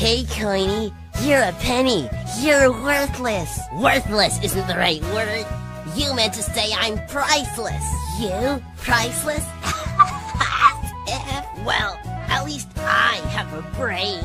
Hey, Coiny, you're a penny. You're worthless. Worthless isn't the right word. You meant to say I'm priceless. You? Priceless? Well, at least I have a brain.